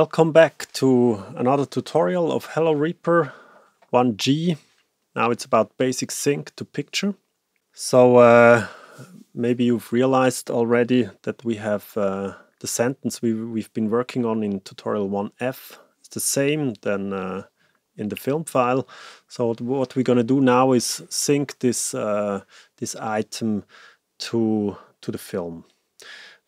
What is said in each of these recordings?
Welcome back to another tutorial of Hello Reaper 1G. Now it's about basic sync to picture. So uh, maybe you've realized already that we have uh, the sentence we, we've been working on in tutorial 1F. It's the same than uh, in the film file. So what we're going to do now is sync this, uh, this item to, to the film.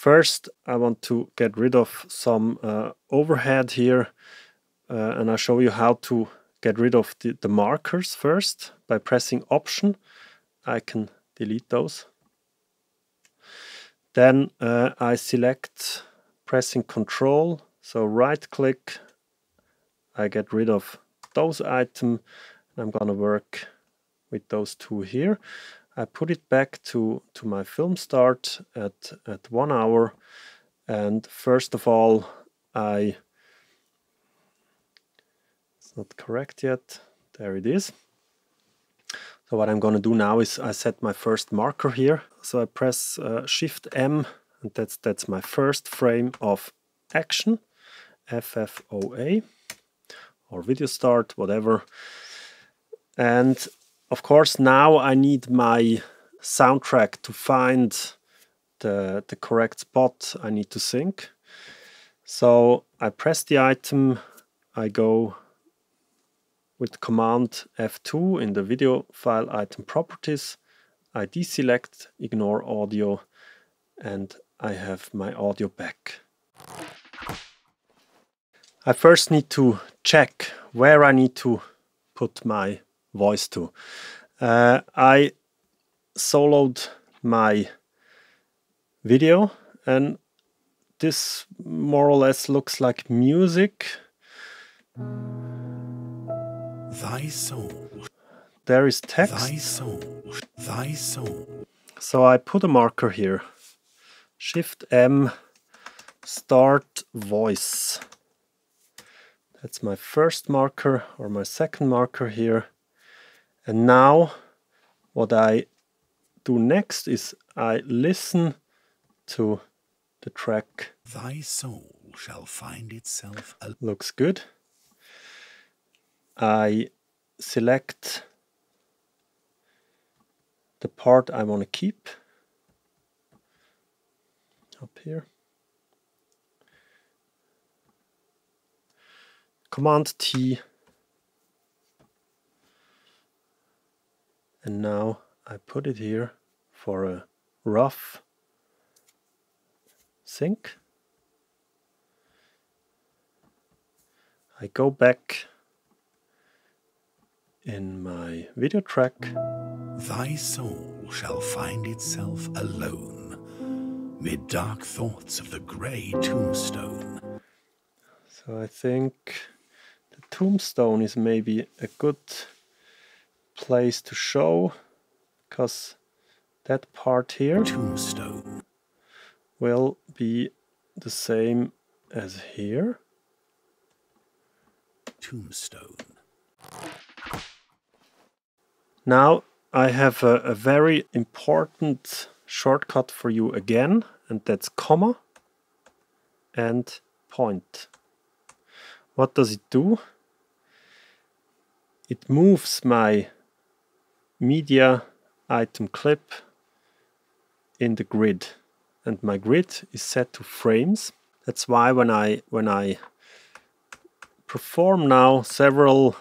First, I want to get rid of some uh, overhead here uh, and I'll show you how to get rid of the, the markers first by pressing Option. I can delete those. Then uh, I select pressing Control, so right click, I get rid of those items and I'm gonna work with those two here. I put it back to, to my film start at, at one hour. And first of all, I, it's not correct yet. There it is. So what I'm going to do now is I set my first marker here. So I press uh, Shift M and that's, that's my first frame of action, FFOA or video start, whatever. And of course, now I need my soundtrack to find the, the correct spot I need to sync. So I press the item, I go with command F2 in the video file item properties, I deselect, ignore audio, and I have my audio back. I first need to check where I need to put my voice to. Uh, I soloed my video and this more or less looks like music. Thy soul. There is text. Thy soul. Thy soul. So I put a marker here. Shift M, start voice. That's my first marker or my second marker here. And now what I do next is I listen to the track. Thy soul shall find itself. Looks good. I select the part I want to keep up here. Command T and now I put it here for a rough sync. I go back in my video track. Thy soul shall find itself alone mid dark thoughts of the grey tombstone. So I think the tombstone is maybe a good place to show because that part here tombstone. will be the same as here. Tombstone. Now I have a, a very important shortcut for you again and that's comma and point. What does it do? It moves my media item clip in the grid. And my grid is set to frames. That's why when I when I perform now several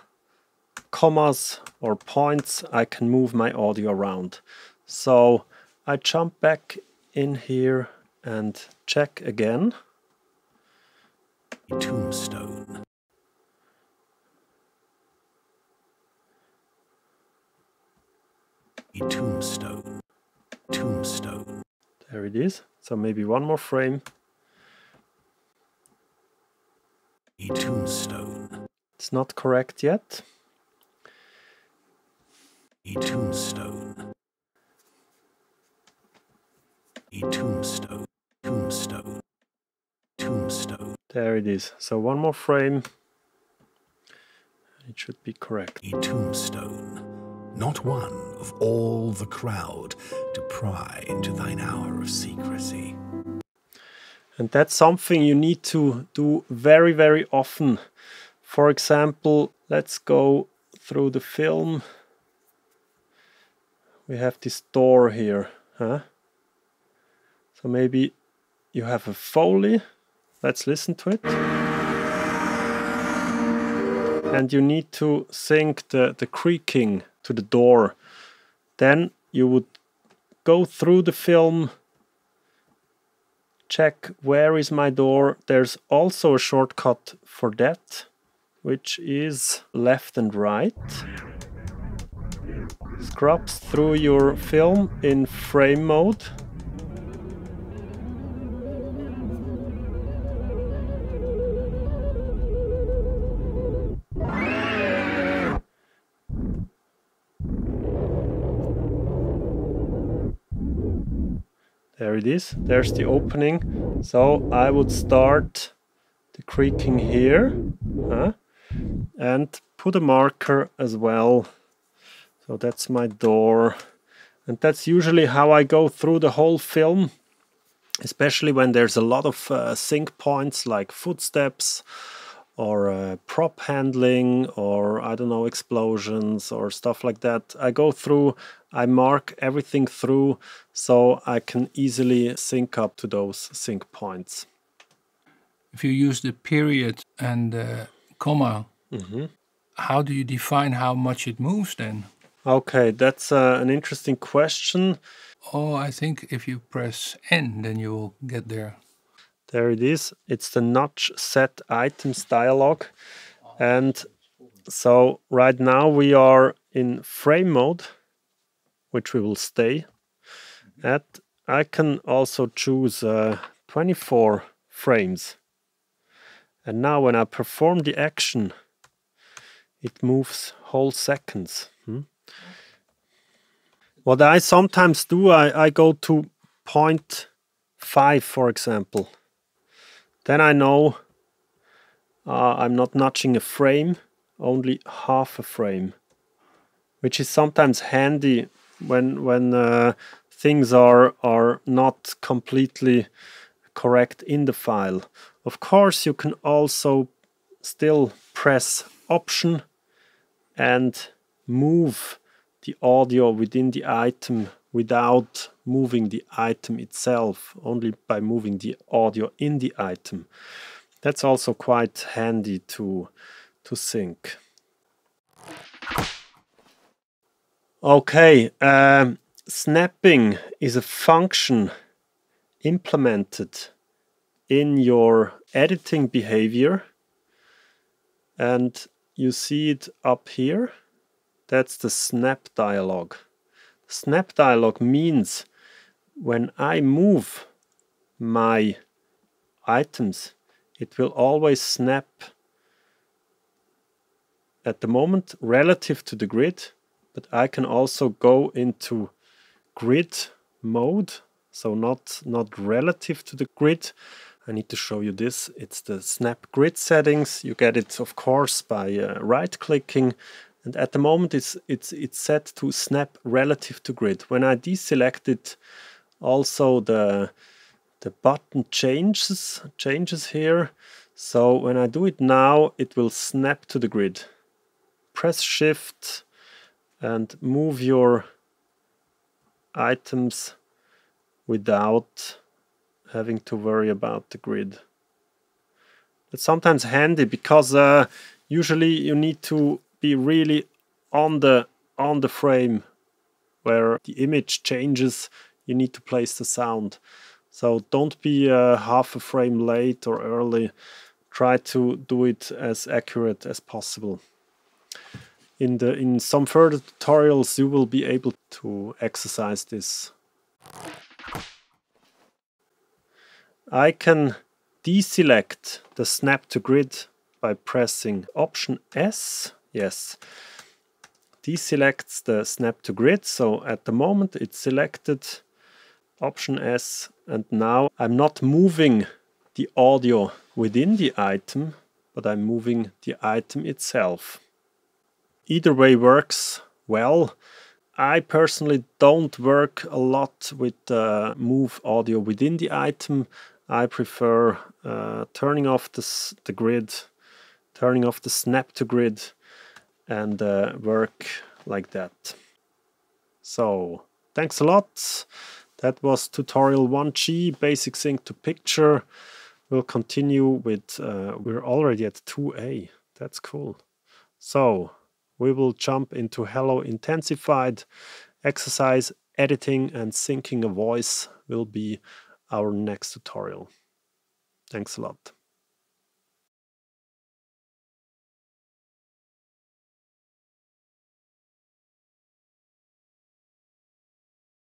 commas or points I can move my audio around. So I jump back in here and check again. Tombstone A tombstone. Tombstone. There it is. So maybe one more frame. A tombstone. It's not correct yet. A tombstone. A tombstone. Tombstone. Tombstone. There it is. So one more frame. It should be correct. A tombstone not one of all the crowd to pry into thine hour of secrecy. And that's something you need to do very, very often. For example, let's go through the film. We have this door here. Huh? So maybe you have a Foley. Let's listen to it. And you need to sync the, the creaking to the door. Then you would go through the film check where is my door. There's also a shortcut for that, which is left and right. Scrubs through your film in frame mode. There it is, there's the opening. So I would start the creaking here huh? and put a marker as well. So that's my door. And that's usually how I go through the whole film, especially when there's a lot of uh, sync points like footsteps or uh, prop handling or I don't know explosions or stuff like that. I go through, I mark everything through so I can easily sync up to those sync points. If you use the period and the comma, Mm-hmm. how do you define how much it moves then? Okay, that's uh, an interesting question. Oh, I think if you press N, then you will get there. There it is. It's the nudge set items dialog. And so right now we are in frame mode, which we will stay at. I can also choose uh, 24 frames. And now when I perform the action, it moves whole seconds. hmm? What I sometimes do, I, I go to point five, for example. Then I know uh, I'm not nudging a frame, only half a frame, which is sometimes handy when when uh, things are are not completely correct in the file. Of course, you can also still press Option and move the audio within the item without moving the item itself, only by moving the audio in the item. That's also quite handy to, to sync. Okay, um, snapping is a function implemented in your editing behavior and you see it up here. That's the snap dialog. Snap dialog means when I move my items, it will always snap at the moment relative to the grid, but I can also go into grid mode, so not, not relative to the grid. I need to show you this. It's the snap grid settings. You get it, of course, by uh, right clicking and at the moment it's it's it's set to snap relative to grid when i deselect it also the the button changes changes here so when i do it now it will snap to the grid press shift and move your items without having to worry about the grid. It's sometimes handy because uh, usually you need to be really on the on the frame where the image changes. You need to place the sound. So don't be uh, half a frame late or early. Try to do it as accurate as possible in the in some further tutorials you will be able to exercise this I can deselect the snap to grid by pressing option S Yes. Deselects the snap to grid. So at the moment it's selected. Option S. And now I'm not moving the audio within the item, but I'm moving the item itself. Either way works well. I personally don't work a lot with uh, move audio within the item. I prefer uh, turning off the, the grid, turning off the snap to grid and uh, work like that. So thanks a lot. That was tutorial 1G, basic sync to picture. We'll continue with, uh, we're already at 2A. That's cool. So we will jump into Hello Intensified. Exercise editing and syncing a voice will be our next tutorial. Thanks a lot.